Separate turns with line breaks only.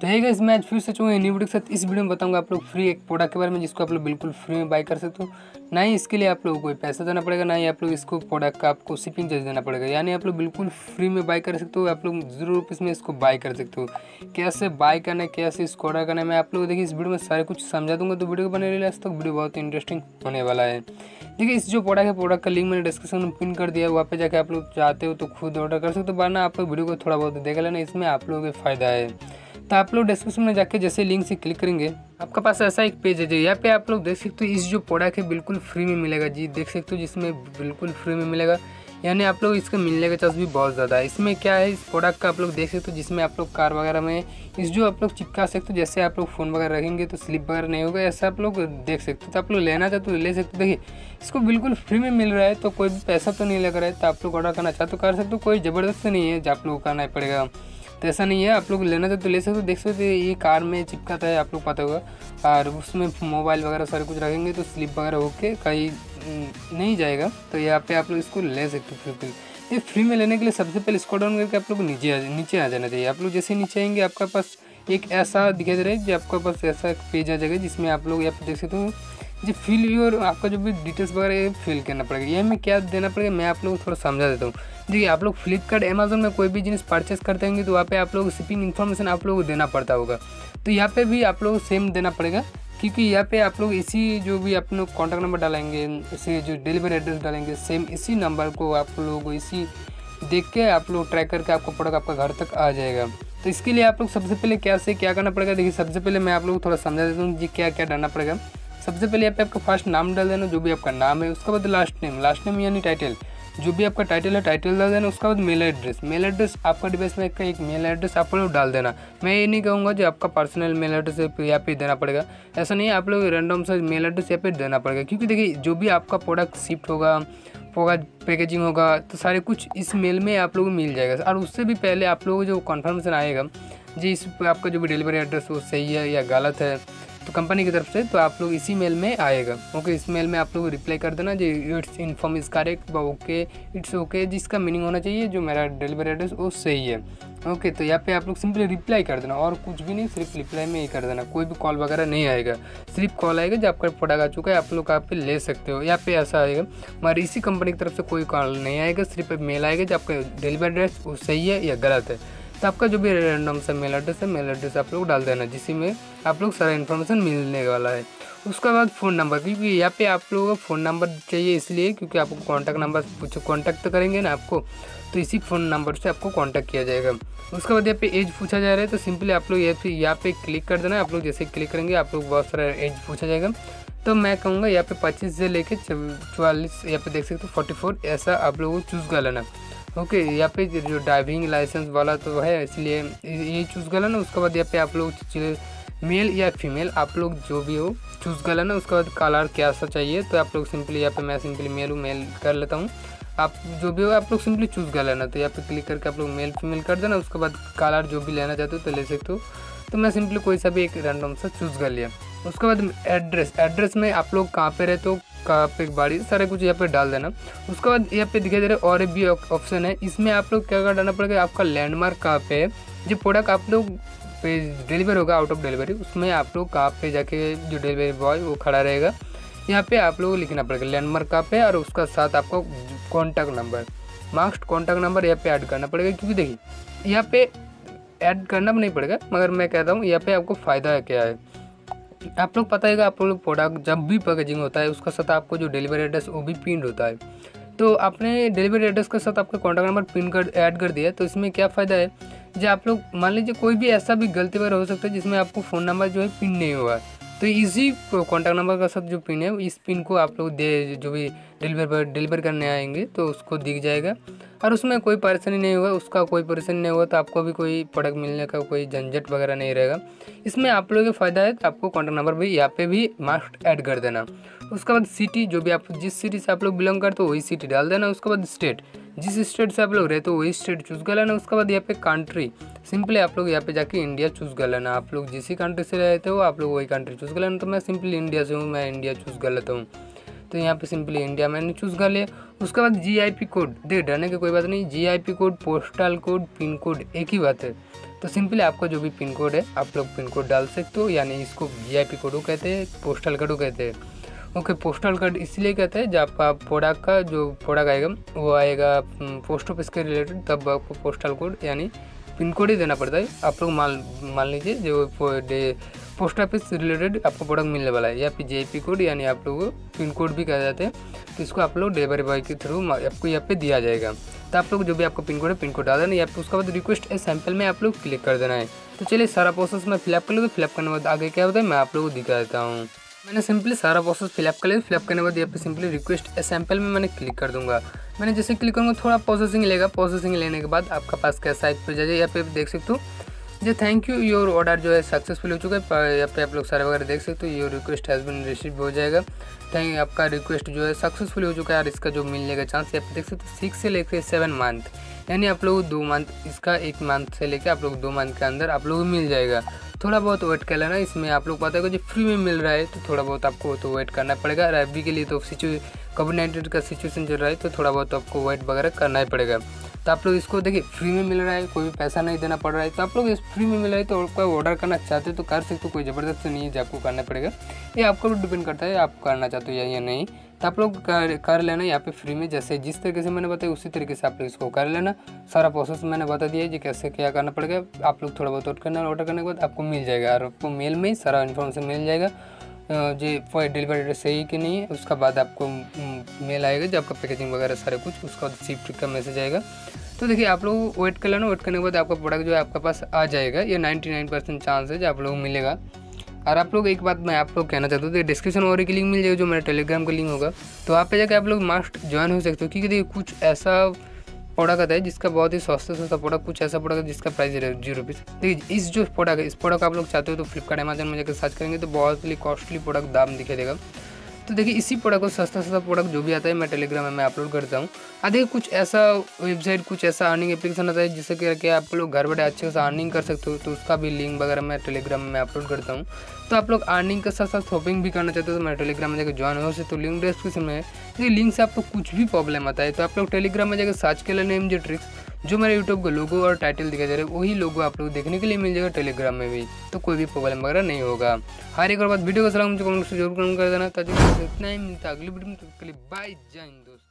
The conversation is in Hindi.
तो है इस मैच फिर से चुके न्यू वीडियो के साथ। इस वीडियो में बताऊँगा आप लोग फ्री एक प्रोडक्ट के बारे में, जिसको आप लोग बिल्कुल फ्री में बाय कर सकते हो। ना ही इसके लिए आप लोगों को पैसा देना पड़ेगा, ना ही आप लोग इसको प्रोडक्ट का आपको शिपिंग चार्ज देना पड़ेगा। यानी आप लोग बिल्कुल फ्री में बाय कर सकते हो, आप लोग ज़ीरो रुपीज़ में इसको बाय कर सकते हो। कैसे बाय करना है, कैसे इसको ऑर्डर करना है, मैं आप लोग देखिए, इस वीडियो में सारे कुछ समझा दूँगा। तो वीडियो को बने रही तक वीडियो बहुत इंटरेस्टिंग होने वाला है। देखिए, इस जो प्रोडक्ट है प्रोडक्ट का लिंक मैंने डिस्क्रिप्शन में पिन कर दिया है। वहाँ पे जाकर आप लोग चाहते हो तो खुद ऑर्डर कर सकते हो, वरना आप लोग वीडियो को थोड़ा बहुत देख लेना, इसमें आप लोगों को फ़ायदा है। तो आप लोग डिस्क्रिप्शन में जाके जैसे लिंक से क्लिक करेंगे आपका पास ऐसा एक पेज है जो यहाँ पे आप लोग देख सकते हो इस जो प्रोडक्ट है बिल्कुल फ्री में मिलेगा जी देख सकते हो जिसमें बिल्कुल फ्री में मिलेगा यानी आप लोग इसका मिलने का चांस भी बहुत ज़्यादा है इसमें क्या है इस प्रोडक्ट का आप लोग देख सकते हो जिसमें आप लोग कार वगैरह में इस जो आप लोग चिपका सकते हो जैसे आप लोग फ़ोन वगैरह रखेंगे तो स्लिप वगैरह नहीं होगा ऐसा आप लोग देख सकते हो तो आप लोग लेना चाहते हो ले सकते हो देखिए इसको बिल्कुल फ्री में मिल रहा है तो कोई भी पैसा तो नहीं लग रहा है तो आप लोग ऑर्डर करना चाहते तो कर सकते हो कोई ज़बरदस्त नहीं है जो आप लोग करना पड़ेगा तो ऐसा नहीं है, आप लोग लेना चाहते तो ले सकते हो, देख सकते ये कार में चिपकाता है, आप लोग पता होगा। और उसमें मोबाइल वगैरह सारे कुछ रखेंगे तो स्लिप वगैरह होके कहीं नहीं जाएगा। तो यहाँ पे आप लोग इसको ले सकते हो फिर ये फ्री में लेने के लिए सबसे पहले इसको डाउन करके आप लोग नीचे आ नीचे आ जाना चाहिए। आप लोग जैसे नीचे आएँगे, आपका पास एक ऐसा दिखाई दे रहा है जो आपका पास ऐसा पेज आ जाएगा जिसमें आप लोग यहाँ पे देख सकते हो जी फिल योर आपका जो भी डिटेल्स वगैरह फिल करना पड़ेगा। ये में क्या देना पड़ेगा, मैं आप लोग को थोड़ा समझा देता हूँ। देखिए आप लोग फ्लिपकार्ट अमेजोन में कोई भी जिनिस परचेस करते होंगे तो वहाँ पे आप लोग शिपिंग इन्फॉर्मेशन आप लोग को देना पड़ता होगा। तो यहाँ पे भी आप लोग सेम देना पड़ेगा, क्योंकि यहाँ पे आप लोग इसी जो भी आप लोग कॉन्टैक्ट नंबर डालेंगे, इसी जो डिलीवरी एड्रेस डालेंगे सेम इसी नंबर को आप लोग इसी देख के आप लोग ट्रैक करके आपको प्रोडक्ट आपका घर तक आ जाएगा। तो इसके लिए आप लोग सबसे पहले क्या से क्या करना पड़ेगा? देखिए, सबसे पहले मैं आप लोग थोड़ा समझा देता हूँ जी क्या क्या डालना पड़ेगा। सबसे पहले यहाँ पे आपका फ़र्स्ट नाम डाल देना, जो भी आपका नाम है, उसके बाद लास्ट नेम लास्ट नेम यानी टाइटल जो भी आपका टाइटल है टाइटल डाल देना, उसके बाद मेल एड्रेस मेल एड्रेस आपका डिवाइस में एक एक मेल एड्रेस आप लोग डाल देना। मैं ये नहीं कहूँगा जो आपका पर्सनल मेल एड्रेस यहाँ पे देना पड़ेगा। ऐसा नहीं है, आप लोग रैंडम से मेल एड्रेस यहाँ पे देना पड़ेगा। क्योंकि देखिए, जो भी आपका प्रोडक्ट शिफ्ट होगा होगा पैकेजिंग होगा तो सारे कुछ इस मेल में आप लोगों को मिल जाएगा। और उससे भी पहले आप लोगों को जो कन्फर्मेशन आएगा, जी इस आपका जो भी डिलीवरी एड्रेस वो सही है या गलत है तो कंपनी की तरफ़ से तो आप लोग इसी मेल में आएगा। ओके इस मेल में आप लोग रिप्लाई कर देना, जी इट्स इन्फॉर्म इज़ करेक्ट व ओके इट्स ओके जिसका मीनिंग होना चाहिए, जो मेरा डिलीवरी एड्रेस वो सही है। ओके तो यहाँ पे आप लोग सिंपली रिप्लाई कर देना, और कुछ भी नहीं, सिर्फ़ रिप्लाई में ही कर देना, कोई भी कॉल वगैरह नहीं आएगा। सिर्फ़ कॉल आएगा जब आपका प्रोडक्ट आ चुका है, आप लोग आप ले सकते हो। यहाँ पे ऐसा आएगा, मगर इसी कंपनी की तरफ़ से कोई कॉल नहीं आएगा, सिर्फ़ मेल आएगा जब आपका डिलीवरी एड्रेस वो सही है या गलत है। तो आपका जो भी रैंडम सा मेल एड्रेस है मेल एड्रेस आप लोग डाल देना जिसमें में आप लोग सारा इन्फॉर्मेशन मिलने वाला है। उसके बाद फ़ोन नंबर क्योंकि यहाँ पे आप लोगों का फ़ोन नंबर चाहिए इसलिए, क्योंकि आपको कॉन्टैक्ट नंबर पूछो कॉन्टैक्ट करेंगे ना आपको तो इसी फ़ोन नंबर से आपको कॉन्टैक्ट किया जाएगा। उसके बाद यहाँ पे एज पूछा जा रहा है तो सिंपली आप लोग यहाँ पे यहाँ पे क्लिक कर देना, आप लोग जैसे क्लिक करेंगे, आप लोग बहुत सारा एज पूछा जाएगा। तो मैं कहूँगा यहाँ पे पच्चीस से लेके चवालीस, यहाँ पे देख सकते हो फोर्टी फोर ऐसा आप लोगों को चूज़ कर लेना। ओके यहाँ पे जो ड्राइविंग लाइसेंस वाला तो है, इसलिए ये चूज़ कर लेना। उसके बाद यहाँ पे आप लोग मेल या फीमेल आप लोग जो भी हो चूज़ कर लेना। उसके बाद कलर क्या सा चाहिए तो आप लोग सिंपली यहाँ पे मैं सिंपली मेल हूँ मेल कर लेता हूँ। आप जो भी हो, आप लोग सिंपली चूज़ कर लेना। तो यहाँ पे क्लिक करके आप लोग मेल फीमेल कर देना। उसके बाद कलर जो भी लेना चाहते हो तो ले सकते हो। तो मैं सिंपली कोई सा भी एक रैंडम सा चूज़ कर लिया। उसके बाद एड्रेस एड्रेस में आप लोग कहाँ पे रहते हो, कहाँ पे बाड़ी सारे कुछ यहाँ पे डाल देना। उसके बाद यहाँ पे दिखाई दे रहा है और भी ऑप्शन है। इसमें आप लोग क्या क्या डालना पड़ेगा, आपका लैंडमार्क कहाँ पे है। जो प्रोडक्ट आप लोग पे डिलीवर होगा आउट ऑफ़ डिलीवरी उसमें आप लोग कहाँ पे जाके जो डिलीवरी बॉय वो खड़ा रहेगा। यहाँ पे आप लोग लिखना पड़ेगा लैंडमार्क कहाँ पे, और उसका साथ आपको contact number must contact number यहाँ पे ऐड करना पड़ेगा, क्योंकि देखिए, यहाँ पे ऐड करना भी नहीं पड़ेगा, मगर मैं कहता हूँ, यहाँ पे आपको फ़ायदा है क्या है? आप लोग पता है आप लोग प्रोडक्ट जब भी पैकेजिंग होता है, उसका साथ आपको जो डिलीवरी एड्रेस वो भी पिंड होता है। तो आपने डिलीवरी एड्रेस के साथ आपका कॉन्टैक्ट नंबर पिन कर ऐड कर दिया तो इसमें क्या फ़ायदा है? जो आप लोग, मान लीजिए कोई भी ऐसा भी गलती वगैरह हो सकता है जिसमें आपको फ़ोन नंबर जो है पिन नहीं हुआ तो इसी कॉन्टैक्ट नंबर का साथ जो पिन है, इस पिन को आप लोग दे, जो भी डिलीवर डिलीवर करने आएँगे तो उसको दिख जाएगा। और उसमें कोई परेशानी नहीं होगा, उसका कोई परेशानी नहीं होगा तो आपको भी कोई प्रोडक्ट मिलने का कोई झंझट वगैरह नहीं रहेगा। इसमें आप लोगों का फ़ायदा है तो आपको कॉन्टैक्ट नंबर भी, यहाँ पे भी मास्ट ऐड कर देना। उसके बाद सिटी जो भी आप, जिस सिटी से आप लोग बिलोंग करते हो, वही सिटी डाल देना। उसके बाद स्टेट जिस स्टेट से आप लोग रहते हो, वही स्टेट चूज़ कर लेना। उसके बाद यहाँ पे कंट्री सिंपली आप लोग यहाँ पे जाके इंडिया चूज़ कर लेना। आप लोग जिस ही कंट्री से रहते हो, आप लोग वही कंट्री चूज़ कर लेना। तो मैं सिंपली इंडिया से हूँ, मैं इंडिया चूज़ कर लेता हूँ। तो यहाँ पे सिंपली इंडिया मैंने चूज़ कर लिया। उसके बाद जी आई पी कोड देख डरने की कोई बात नहीं। Z I P code postal code pin code एक ही बात है। तो सिंपली आपका जो भी पिन कोड है, आप लोग पिन कोड डाल सकते हो। यानी इसको वी आई पी कोडो कहते हैं पोस्टल कोडो कहते हैं। ओके पोस्टल कार्ड इसलिए कहते हैं जब आपका प्रोडक्ट का जो प्रोडक्ट आएगा वो आएगा पोस्ट ऑफ़िस के रिलेटेड तब आपको पोस्टल कोड यानी पिन कोड ही देना पड़ता है। आप लोग मान मान लीजिए जो पोस्ट ऑफ़िस रिलेटेड आपको प्रोडक्ट मिलने वाला है। या फिर जे कोड यानी आप लोग पिन कोड भी कह जाते हैं तो इसको आप लोग डिलीवरी बॉय के थ्रू आपको यहाँ पे दिया जाएगा। तो आप लोग जो भी आपको पिन कोड है पिन कोड डाल देना या फिर उसके बाद रिक्वेस्ट है सैंपल में आप लोग क्लिक कर देना है। तो चलिए सारा प्रोसेस मैं फिलअप कर लूँगा। फिलअप करने के बाद आगे क्या होता है, मैं आप लोगों को दिखा देता हूँ। मैंने सिंपली सारा प्रोसेस फिलअप कर लिया। फिलअप करने के बाद यहाँ पे सिंपली रिक्वेस्ट सैंपल में मैंने क्लिक कर दूँगा। मैंने जैसे क्लिक करूँगा, थोड़ा प्रोसेसिंग लेगा। प्रोसेसिंग लेने के बाद आपका पास क्या साइट पर जाइए यहाँ पे देख सकते हो। जी थैंक यू योर ऑर्डर जो है सक्सेसफुल हो चुका है। यहाँ पे आप लोग सारे वगैरह देख सकते हो। Your request has been receive हो जाएगा। थैंक आपका रिक्वेस्ट जो है सक्सेसफुल हो चुका है। और इसका जो मिलने का चांस यहाँ पे देख सकते हो। सिक्स से लेकर सेवन मंथ यानी आप लोग दो मंथ इसका एक मंथ से लेकर आप लोग दो मंथ के अंदर आप लोग मिल जाएगा। थोड़ा बहुत वेट कर लेना इसमें आप लोग पता है जो फ्री में मिल रहा है तो थोड़ा बहुत आपको तो वेट करना पड़ेगा। और के लिए तो सिचु कोविड नाइन्टीन का सिचुएशन चल रहा है तो थोड़ा बहुत आपको वेट वगैरह करना ही पड़ेगा। तो आप लोग इसको देखिए फ्री में मिल रहा है कोई भी पैसा नहीं देना पड़ रहा है। तो आप लोग इस फ्री में मिल रहा है तो आपका ऑर्डर करना चाहते हो तो कर सकते हो कोई ज़बरदस्त नहीं है आपको करना पड़ेगा। ये आपको डिपेंड करता है आप करना चाहते हो या, या नहीं। तो आप लोग कर, कर लेना यहाँ पे फ्री में जैसे जिस तरीके से मैंने बताया उसी तरीके से आप लोग इसको कर लेना। सारा प्रोसेस मैंने बता दिया जी कैसे क्या करना पड़ेगा। आप लोग थोड़ा बहुत ऑर्डर करना ऑर्डर करने के बाद आपको मिल जाएगा। और आपको मेल में ही सारा इन्फॉर्मेशन मिल जाएगा। जो फॉर डिलीवरी एड्रेस सही कि नहीं है उसका बाद आपको मेल आएगा जब आपका पैकेजिंग वगैरह सारे कुछ उसका शिफ्ट का मैसेज आएगा। तो देखिए आप लोग वेट कर लेना। वेट करने के बाद आपका प्रोडक्ट जो है आपके पास आ जाएगा। ये 99 परसेंट चांस है जो आप लोग मिलेगा। और आप लोग एक बात मैं आप लोग कहना चाहता हूँ तो डिस्क्रिप्शन और एक लिंक मिल जाएगी जो मेरा टेलीग्राम का लिंक होगा। तो वहाँ पे जाकर आप लोग मास्ट ज्वाइन हो सकते हो, क्योंकि देखिए, कुछ ऐसा प्रोडक्ट है जिसका बहुत ही सस्ता सस्ता प्रोडक्ट कुछ ऐसा प्रोडक्ट है जिसका प्राइस है ज़ीरो रुपीज़ देखिए, इस जो प्रोडक्ट है, इस प्रोडक्ट आप लोग चाहते हो तो फ्लिपकार्ट अमेजन में जाकर सर्च करेंगे तो बहुत ही कॉस्टली प्रोडक्ट दाम दिखे देगा। तो देखिए, इसी प्रोडक्ट को सस्ता सस्ता प्रोडक्ट जो भी आता है, मैं टेलीग्राम में मैं अपलोड करता हूँ। आ देखिए, कुछ ऐसा वेबसाइट कुछ ऐसा अर्निंग एप्लीकेशन आता है, जिससे कि आप लोग घर बैठे अच्छे से अर्निंग कर सकते हो तो उसका भी लिंक वगैरह मैं टेलीग्राम में अपलोड करता हूँ। तो आप लोग अर्निंग के साथ साथ शॉपिंग भी करना चाहते हो तो मैं टेलीग्राम में जाकर ज्वाइन हो सकते तो लिंक डिस्क्रिप्शन में है। लिंक से आपको कुछ भी प्रॉब्लम आता है तो आप लोग टेलीग्राम में जाकर सर्च कर लेना एम ट्रिक्स जो मेरे यूट्यूब का लोगो और टाइटल दिखाई दे रहा है, वही लोगो आप लोग देखने के लिए मिल जाएगा टेलीग्राम में भी। तो कोई भी प्रॉब्लम वगैरह नहीं होगा। हर एक और बात वीडियो का सलाह मुझे कमेंट से ज़रूर कर देना ताकि इतना ही, मिलता अगली वीडियो में तो बाय जय दोस्तों।